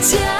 家。